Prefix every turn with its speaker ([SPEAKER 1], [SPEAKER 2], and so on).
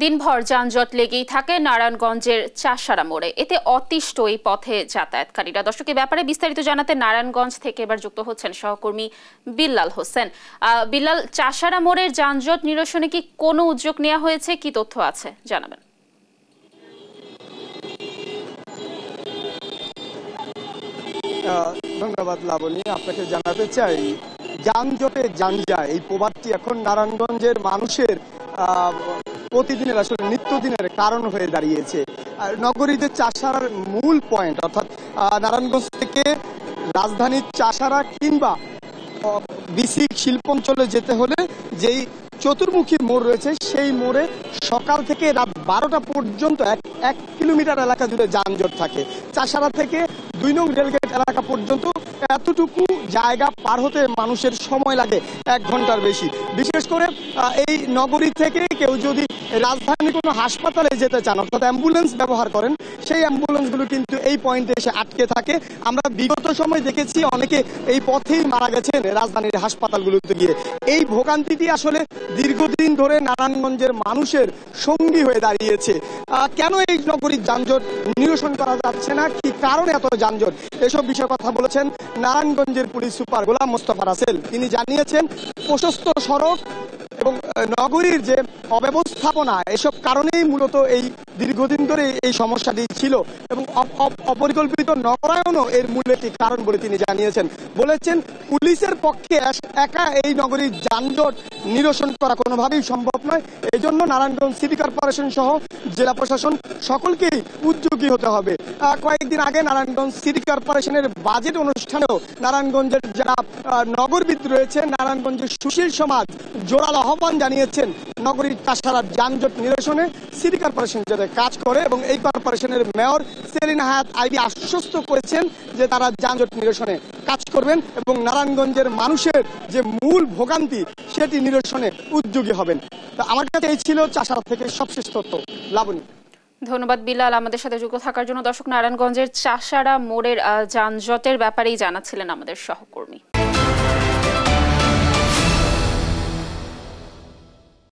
[SPEAKER 1] দিনভর যানজট লেগেই থাকে নারায়ণগঞ্জের চাষারা মোড়ে। এতে অতিষ্ঠ এই পথে যাতায়াতকারীরা। দর্শকের ব্যাপারে বিস্তারিত জানাতে নারায়ণগঞ্জ থেকে এবার যুক্ত হচ্ছেন সহকর্মী বিল্লাল হোসেন। বিল্লাল, চাষারা মোড়ের যানজট নিরসনে কি কোনো উদ্যোগ নেওয়া হয়েছে? কি তথ্য আছে? জানাবেন।
[SPEAKER 2] ধন্যবাদ লাবণী, আপনাকে জানাতে চাই, যানজটে যানজা এই প্রবাদটি এখন নারায়ণগঞ্জের মানুষের প্রতিদিনের আসলে নিত্যদিনের কারণ হয়ে দাঁড়িয়েছে। নগরীতে চাষারার মূল পয়েন্ট অর্থাৎ নারায়ণগঞ্জ থেকে রাজধানীর চাষারা কিংবা বিসিক শিল্পাঞ্চলে যেতে হলে যেই চতুর্মুখী মোড় রয়েছে, সেই মোড়ে সকাল থেকে রাত বারোটা পর্যন্ত এক এক কিলোমিটার এলাকা জুড়ে যানজট থাকে। চাষারা থেকে দুই নং রেলগেট এলাকা পর্যন্ত এতটুকু জায়গা পার হতে মানুষের সময় লাগে এক ঘণ্টার বেশি। বিশেষ করে এই নগরী থেকে কেউ যদি রাজধানী কোনো হাসপাতালে যেতে চান, অর্থাৎ অ্যাম্বুলেন্স ব্যবহার করেন, সেই অ্যাম্বুলেন্সগুলো কিন্তু এই পয়েন্টে এসে আটকে থাকে। আমরা বিগত সময় দেখেছি অনেকে এই পথেই মারা গেছেন রাজধানীর হাসপাতালগুলোতে গিয়ে। এই ভোগান্তিটি আসলে দীর্ঘদিন ধরে নারায়ণগঞ্জের মানুষের সঙ্গী হয়ে দাঁড়িয়েছে। কেন এই নগরীর যানজট নিরসন করা যাচ্ছে না? কি কারণে এত যানজট? এসব বিষয়ে কথা বলেছেন নারায়ণগঞ্জের পুলিশ সুপার গোলাম মোস্তফা রাসেল। তিনি জানিয়েছেন, প্রশস্ত সড়ক এবং নগরীর যে অব্যবস্থাপনা এসব কারণেই মূলত এই দীর্ঘদিন ধরে এই সমস্যাটি ছিল এবং অপরিকল্পিত নগরায়নও এর মূল একটি কারণ বলে তিনি জানিয়েছেন। বলেছেন, পুলিশের পক্ষে একা এই নগরীর যানজট নিরসন করা কোনোভাবেই সম্ভব নয়। এই জন্য নারায়ণগঞ্জ সিটি কর্পোরেশন সহ জেলা প্রশাসন সকলকেই উদ্যোগী হতে হবে। কয়েকদিন আগে নারায়ণগঞ্জ সিটি কর্পোরেশনের বাজেট অনুষ্ঠানেও নারায়ণগঞ্জের যারা নগরবিদ রয়েছে নারায়ণগঞ্জের সুশীল সমাজ জোরাল আহ্বান জানিয়েছেন নগরীর তাছাড়া যানজট নিরসনে সিটি কর্পোরেশন যাতে কাজ করে এবং এই কর্পোরেশনের মেয়র সেলিনা হায়াত আইবি আশ্বস্ত করেছেন যে তারা যানজট নিরসনে কাজ করবেন এবং নারায়ণগঞ্জের মানুষের যে মূল ভোগান্তি সেটি নিরসনে উদ্যোগী হবেন। তো আমার কাছে এই ছিল চাষার থেকে সবশেষ তথ্য। লাবণী।
[SPEAKER 1] ধন্যবাদ বিলাল আমাদের সাথে যুক্ত থাকার জন্য দর্শক নারায়ণগঞ্জের চাষারা মোড়ের যানজটের ব্যাপারেই জানাচ্ছিলেন আমাদের সহকর্মী।